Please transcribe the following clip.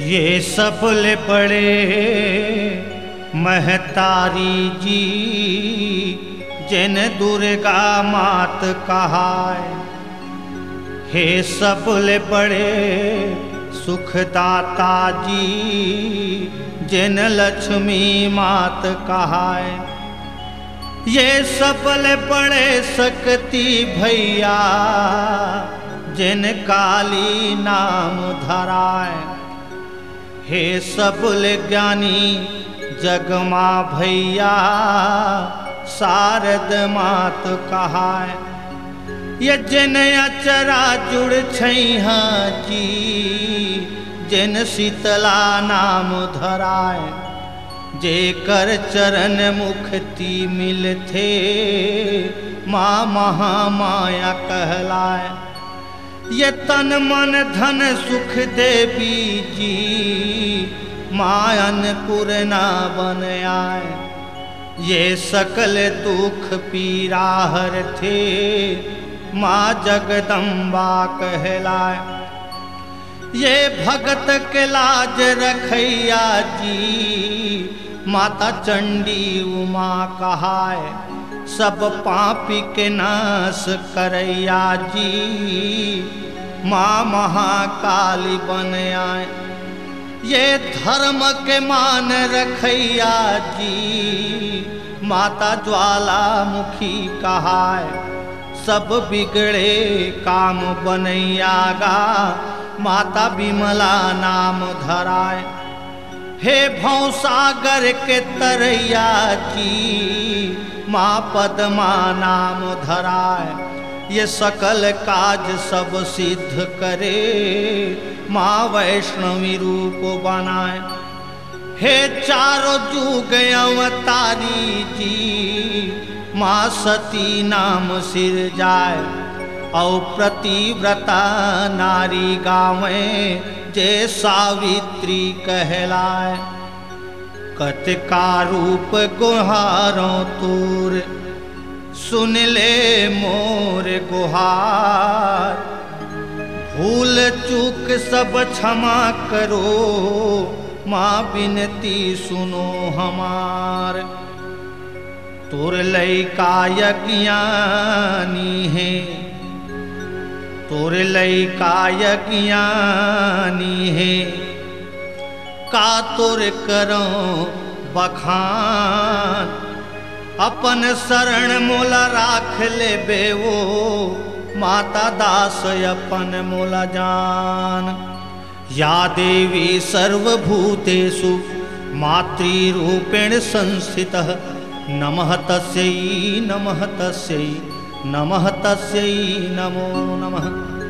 ये सफल पड़े महतारी जी, जिन दुर्गा मात कहाय हे सफल पड़े सुखदाता जी, जिन लक्ष्मी मात कहाय ये सफल पड़े सकती भैया, जिन काली नाम धराए। हे सबल ज्ञानी, जगमा भैया शारद मात कहाय। ये अचरा जुड़ छैहा जी जिन शीतला नाम धराय। जे कर चरण मुक्ति मिलथे, माँ महामाया कहलाए ये तन मन धन सुख देवी जी मायन पुरना बन आए। ये सकल दुख पीरा हर थे। माँ जगदम्बा कहलाए। ये भगत के लाज रखैया जी। माता चंडी उमा कहाय सब पापी के नाश करैया जी। माँ महाकाली बन आए। ये धर्म के मान रखैया जी। माता ज्वालामुखी कहाय सब बिगड़े काम बनैया गा। माता विमला नाम धराय हे भौसागर के तरैया जी माँ पदमा नाम धराय ये सकल काज सब सिद्ध करे। माँ वैष्णवी रूप बनाए, हे चारों जुग अवतारी जी, माँ सती नाम सिर जाए। औ प्रतिव्रता नारी गावे, जे सावित्री कहलाए। कत का रूप गुहारों तूर, सुन ले मोर गुहार। भूल चूक सब क्षमा करो, माँ बिनती सुनो हमार। तुर लैका यज्ञानी है, तुर लैका यज्ञानी है। का तुर करो बखान? अपन शरण मोला राख ले बेवो माता दास अपन मोला जान। या देवी सर्वभूतेषु मातृरूपेण संस्थितः नमः तस्यै नमः तस्यै नमः तस्यै नमो नमः